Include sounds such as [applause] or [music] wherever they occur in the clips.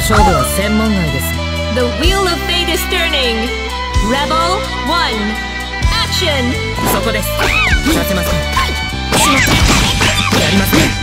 勝負は専門外です The wheel of fate is turning Rebel 1 Action そこです立てますかしますやりますね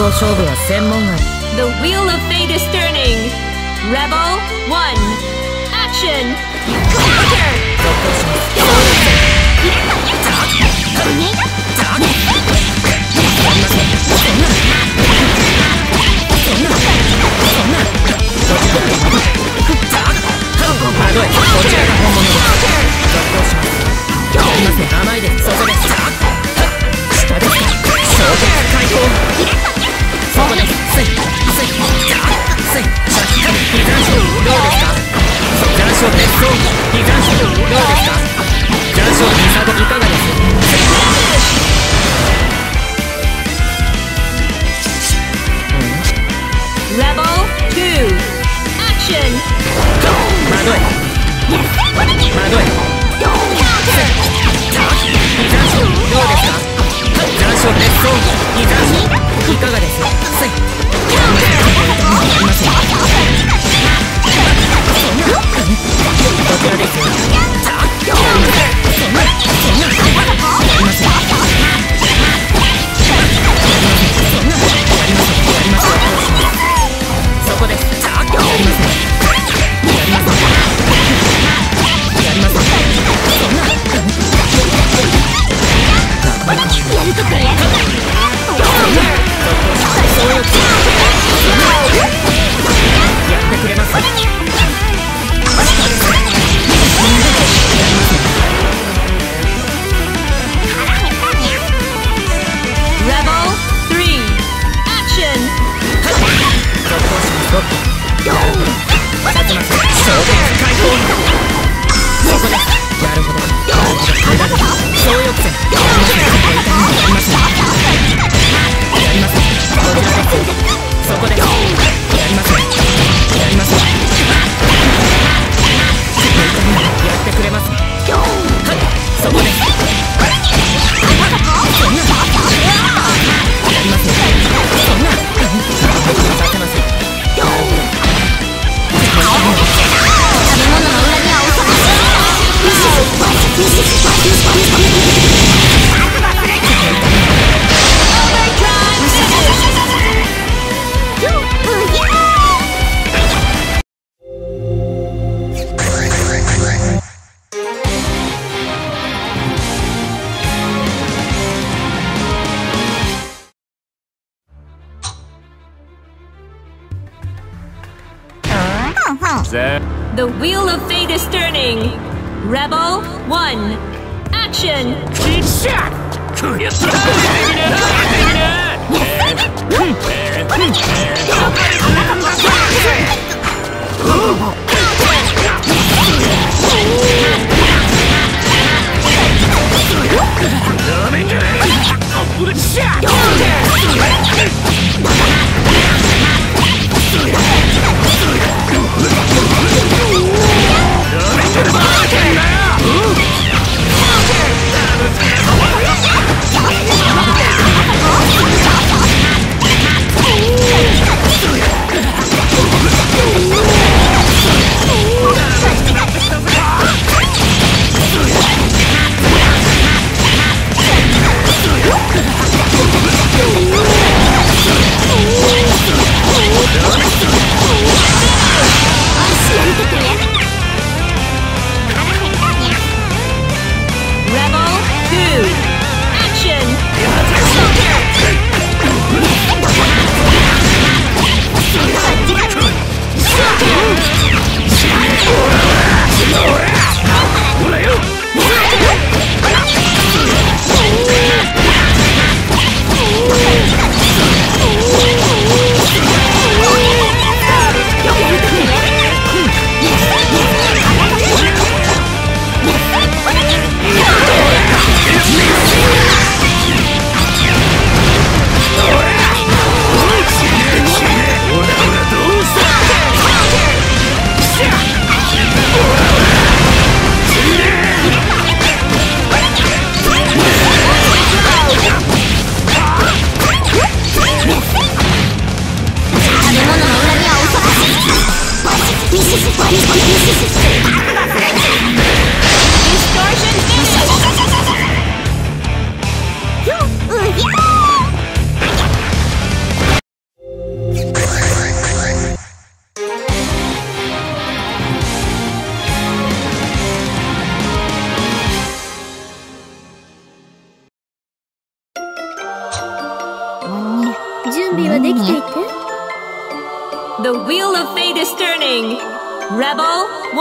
向勝負は専門外。The wheel of fate is turning. Rebel 1 Action. Commander そんなごいかがですレベル2アクション there. The wheel of fate is turning. Rebel one, action. Yes, [laughs] [laughs] [laughs]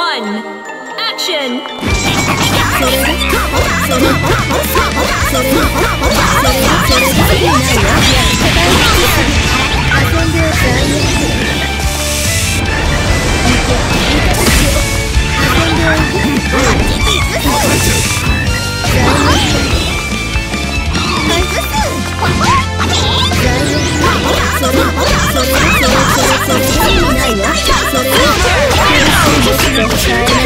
one, action! Rebel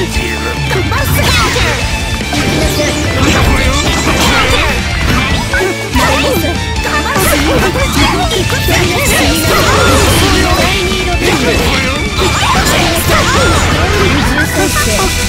That's it.